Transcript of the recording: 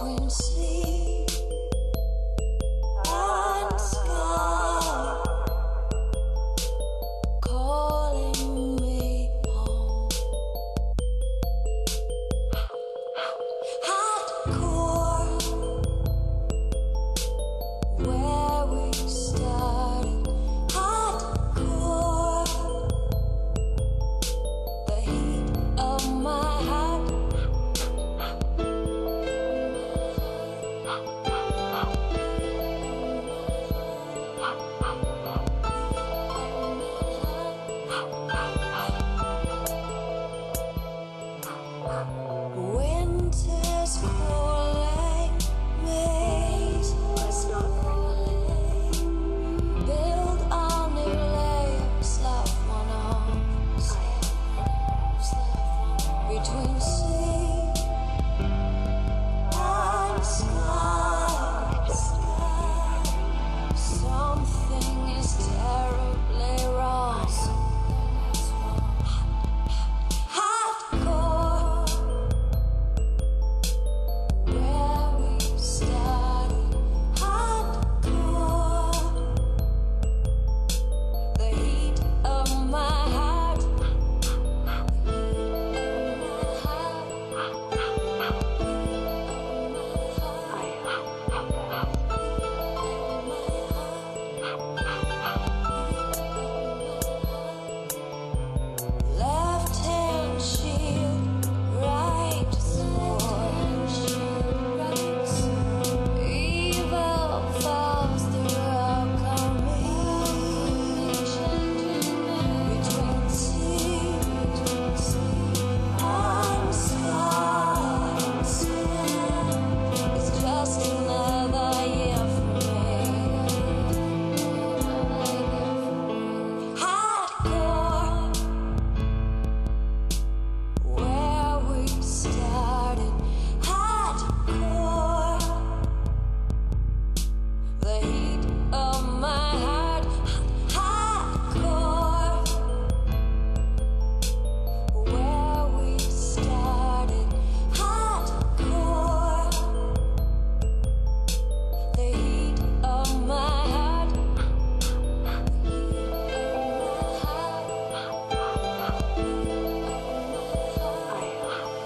Between sleep.